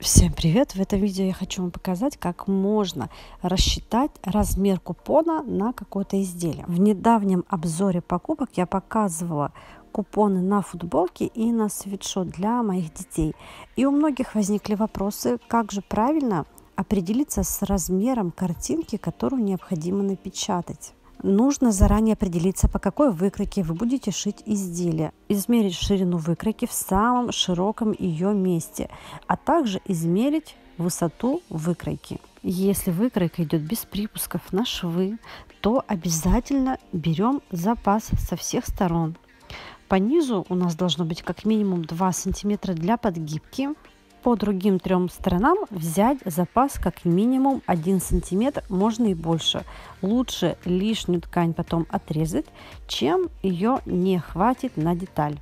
Всем привет! В этом видео я хочу вам показать, как можно рассчитать размер купона на какое-то изделие. В недавнем обзоре покупок я показывала купоны на футболки и на свитшот для моих детей. И у многих возникли вопросы, как же правильно определиться с размером картинки, которую необходимо напечатать. Нужно заранее определиться, по какой выкройке вы будете шить изделие, измерить ширину выкройки в самом широком ее месте, а также измерить высоту выкройки. Если выкройка идет без припусков на швы, то обязательно берем запас со всех сторон. По низу у нас должно быть как минимум 2 сантиметра для подгибки, по другим трем сторонам взять запас как минимум 1 сантиметр, можно и больше. Лучше лишнюю ткань потом отрезать, чем ее не хватит на деталь.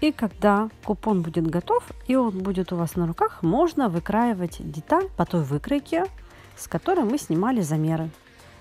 И когда купон будет готов и он будет у вас на руках, можно выкраивать деталь по той выкройке, с которой мы снимали замеры.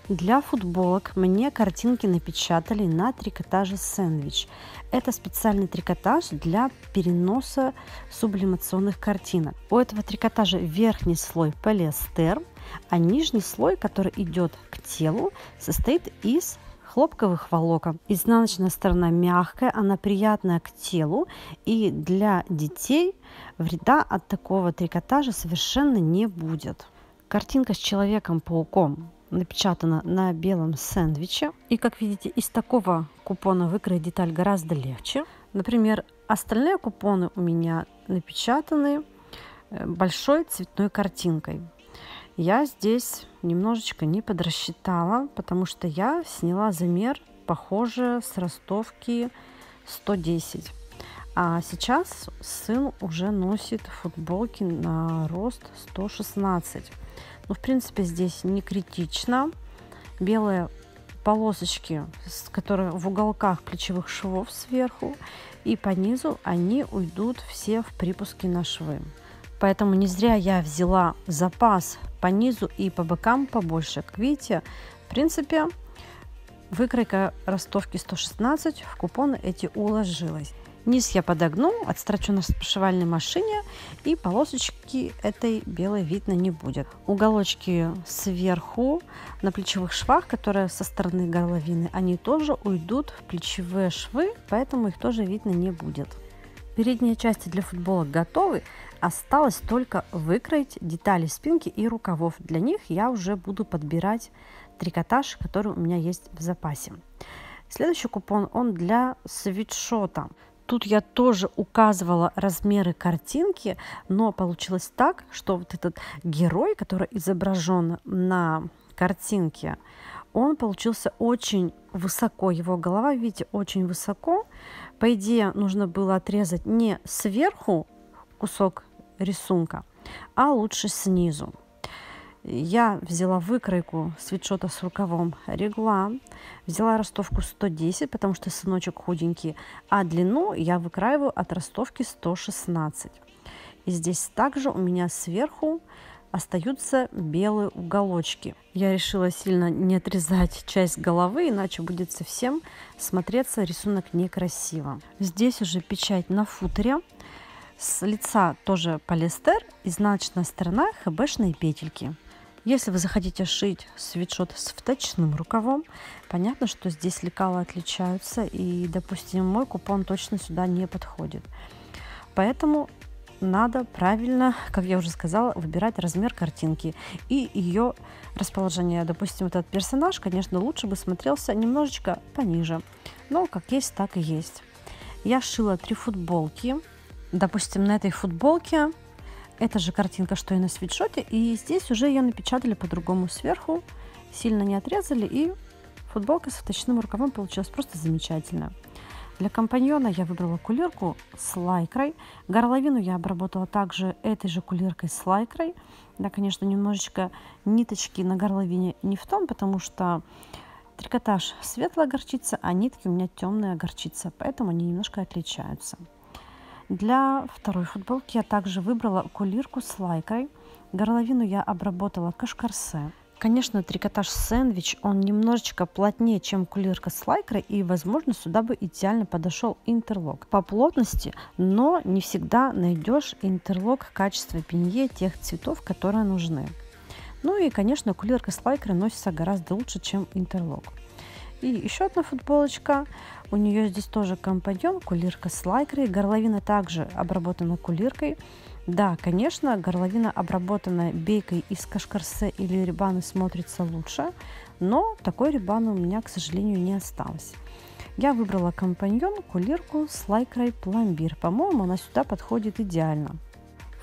Для футболок мне картинки напечатали на трикотаже сэндвич. Это специальный трикотаж для переноса сублимационных картинок. У этого трикотажа верхний слой полиэстер, а нижний слой, который идет к телу, состоит из хлопковых волокон. Изнаночная сторона мягкая, она приятная к телу и для детей вреда от такого трикотажа совершенно не будет. Картинка с человеком-пауком напечатано на белом сэндвиче. И как видите, из такого купона выкроить деталь гораздо легче. Например, остальные купоны у меня напечатаны э, большой цветной картинкой. Я здесь немножечко не подрасчитала, потому что я сняла замер, похоже, с ростовки 110. А сейчас сын уже носит футболки на рост 116. Ну, в принципе, здесь не критично. Белые полосочки, которые в уголках плечевых швов сверху и по низу, они уйдут все в припуски на швы. Поэтому не зря я взяла запас по низу и по бокам побольше. Как видите, в принципе, выкройка ростовки 116 в купоны эти уложилась. Низ я подогну, отстрочу на спашивальной машине и полосочки этой белой видно не будет. Уголочки сверху на плечевых швах, которые со стороны горловины, они тоже уйдут в плечевые швы, поэтому их тоже видно не будет. Передние части для футболок готовы. Осталось только выкроить детали спинки и рукавов. Для них я уже буду подбирать трикотаж, который у меня есть в запасе. Следующий купон, он для свитшота. Тут я тоже указывала размеры картинки, но получилось так, что вот этот герой, который изображен на картинке, он получился очень высоко. Его голова, видите, очень высоко. По идее, нужно было отрезать не сверху кусок рисунка, а лучше снизу. Я взяла выкройку свитшота с рукавом регла, взяла ростовку 110, потому что сыночек худенький, а длину я выкраиваю от ростовки 116. И здесь также у меня сверху остаются белые уголочки. Я решила сильно не отрезать часть головы, иначе будет совсем смотреться рисунок некрасиво. Здесь уже печать на футере. С лица тоже полиэстер, изнаночная сторона хбшные петельки. Если вы захотите шить свитшот с вточным рукавом, понятно, что здесь лекала отличаются, и, допустим, мой купон точно сюда не подходит. Поэтому надо правильно, как я уже сказала, выбирать размер картинки и ее расположение. Допустим, этот персонаж, конечно, лучше бы смотрелся немножечко пониже, но как есть, так и есть. Я шила три футболки. Допустим, на этой футболке эта же картинка, что и на свитшоте. И здесь уже ее напечатали по-другому сверху. Сильно не отрезали. И футболка с вточным рукавом получилась просто замечательно. Для компаньона я выбрала кулирку с лайкрой. Горловину я обработала также этой же кулиркой с лайкрой. Да, конечно, немножечко ниточки на горловине не в том, потому что трикотаж светлая горчица, а нитки у меня темная горчица, поэтому они немножко отличаются. Для второй футболки я также выбрала кулирку с лайкой. Горловину я обработала кашкарсе. Конечно, трикотаж сэндвич, он немножечко плотнее, чем кулирка с лайкрой, и, возможно, сюда бы идеально подошел интерлок по плотности, но не всегда найдешь интерлок качества пенье тех цветов, которые нужны. Ну и, конечно, кулирка с лайкрой носится гораздо лучше, чем интерлок. И еще одна футболочка. У нее здесь тоже компаньон, кулирка с лайкрой. Горловина также обработана кулиркой. Да, конечно, горловина, обработанная бейкой из кашкарсе или рибаны, смотрится лучше, но такой рибаны у меня, к сожалению, не осталось. Я выбрала компаньон кулирку с лайкрой пломбир. По-моему, она сюда подходит идеально.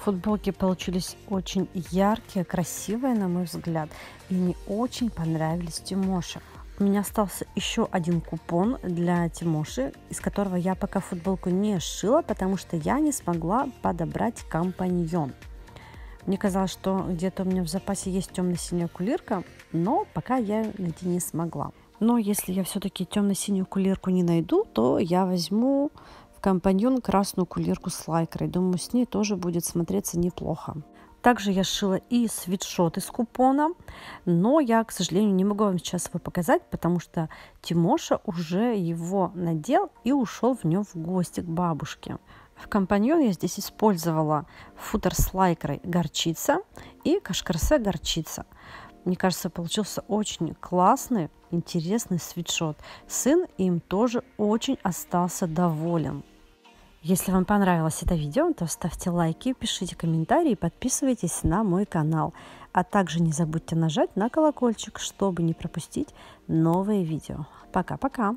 Футболки получились очень яркие, красивые, на мой взгляд, и мне очень понравились Тимоше. У меня остался еще один купон для Тимоши, из которого я пока футболку не сшила, потому что я не смогла подобрать компаньон. Мне казалось, что где-то у меня в запасе есть темно-синяя кулирка, но пока я найти не смогла. Но если я все-таки темно-синюю кулирку не найду, то я возьму в компаньон красную кулирку с лайкрой. Думаю, с ней тоже будет смотреться неплохо. Также я сшила и свитшот из купона, но я, к сожалению, не могу вам сейчас его показать, потому что Тимоша уже его надел и ушел в нем в гости к бабушке. В компаньон я здесь использовала футер с лайкрой горчица и кашкарсе горчица. Мне кажется, получился очень классный, интересный свитшот. Сын им тоже очень остался доволен. Если вам понравилось это видео, то ставьте лайки, пишите комментарии, подписывайтесь на мой канал. А также не забудьте нажать на колокольчик, чтобы не пропустить новые видео. Пока-пока!